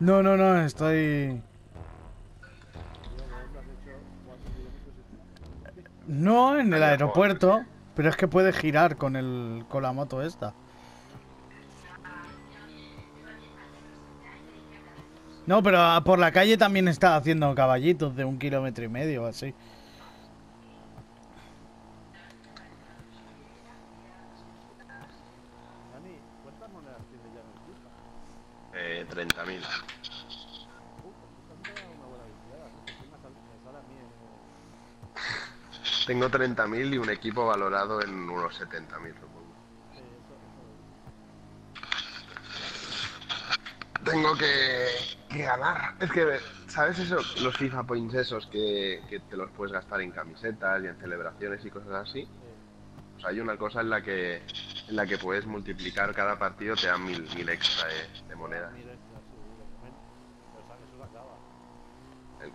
No, no, no, estoy... No, en el aeropuerto, pero es que puede girar con el con la moto esta. No, pero por la calle también está haciendo caballitos de un kilómetro y medio así. 30.000. Tengo 30.000 y un equipo valorado en unos 70.000, Tengo que, que, ganar. Es que, ¿sabes eso? Los FIFA Points esos que, que te los puedes gastar en camisetas y en celebraciones y cosas así. O sea, hay una cosa en la que en la que puedes multiplicar cada partido, te dan mil, mil extra eh, de monedas.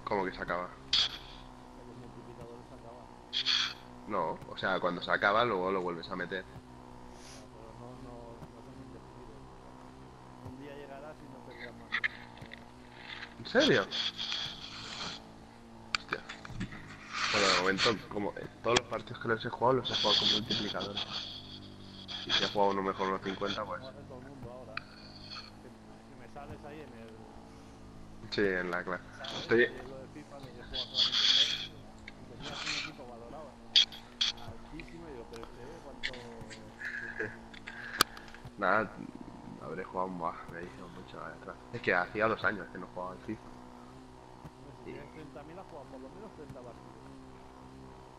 ¿Cómo que se acaba? Los multiplicadores se acaban. No, o sea, cuando se acaba luego lo vuelves a meter. No, pero no, no, no son indefinidos. Un día llegarás y no tendrás más. ¿En serio? Hostia. Bueno, de momento, como eh, todos los partidos que los he jugado, los he jugado con multiplicadores. Y si he jugado uno mejor unos 50, pues todo el mundo ahora. Que me sales ahí en el... sí, en la clase. Estoy, nada, habré jugado buah, me hizo mucho atrás. Es que hacía dos años que no jugaba al FIFA. Si tienes 30.000 has jugado por lo menos 30 partidos.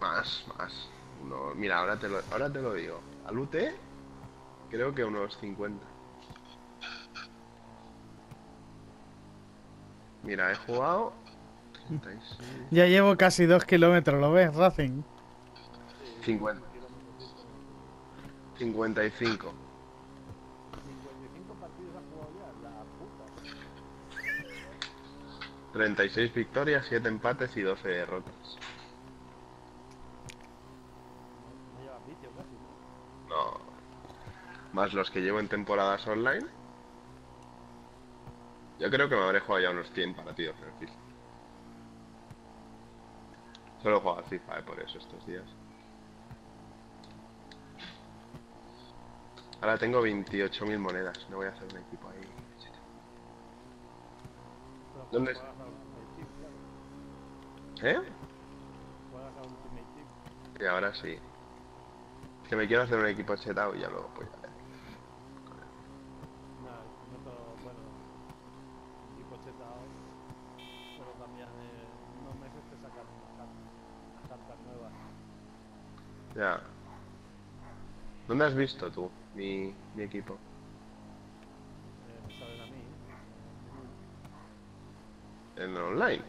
Más, más. Uno, mira, ahora te, lo, ahora te lo digo. Al UT, creo que unos 50. Mira, he jugado 36, Ya llevo casi dos kilómetros, ¿lo ves, Racing? 50, 55. 55 partidos has jugado ya, la puta. 36 victorias, 7 empates y 12 derrotas. No. Más los que llevo en temporadas online. Yo creo que me habré jugado ya unos 100 partidos en el FIFA. Solo he jugado al FIFA, eh, por eso estos días. Ahora tengo 28.000 monedas, no voy a hacer un equipo ahí. ¿Dónde claro. ¿Eh? Y ahora sí. Es que me quiero hacer un equipo chetado y ya luego pues ya veré. Nada, no todo, bueno, equipo chetado, pero también en unos meses te sacan unas cartas, cartas nuevas. Ya. ¿Dónde has visto tú mi, mi equipo? Eh, me salen a mí. ¿En el online?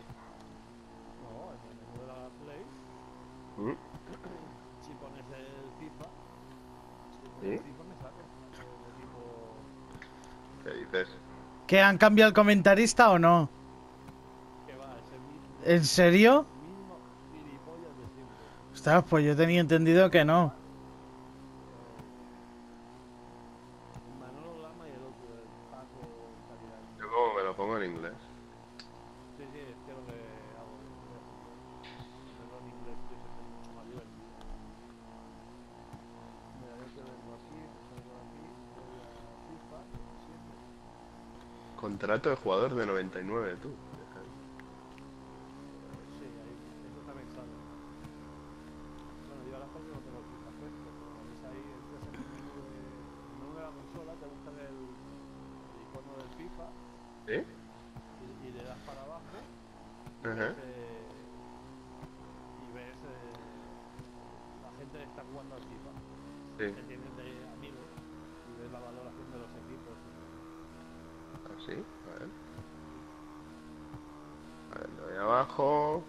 No, en el menú de la Play, ¿Mm? si pones el FIFA, si pones ¿Sí? el FIFA me sale el equipo... ¿Qué dices? ¿Que han cambiado el comentarista o no? que va, ese mismo, ¿En serio? mismo gilipollas de siempre. Ostras, pues yo tenía entendido que no. Manolo Lama y el otro, el Paco Calidad. Yo como me lo pongo en inglés. Sí, sí, es que lo que hago. Verlo en inglés que es mucho más divertido. Mira, yo te vengo aquí, salgo aquí, voy a FIFA, siempre. Contrato de jugador de 99, tú. Sí, ahí, eso también sale. Bueno, yo ahora porque no tengo el FIFA puesto, pero ves ahí, entras en el menú de, el menú de la consola, te buscas el, el icono del FIFA ¿Sí? y, y le das para abajo Eh, y ves eh, la gente que está jugando al FIFA Sí. que tienen de amigos y ves la valoración de los equipos Así, a ver. A ver, le doy abajo.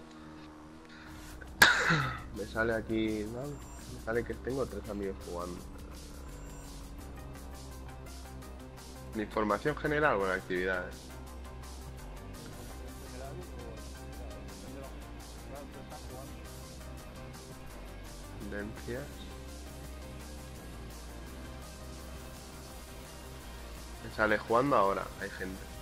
Me sale aquí, ¿no? Me sale que tengo tres amigos jugando. Mi información general, bueno, actividades. Sale jugando ahora, hay gente.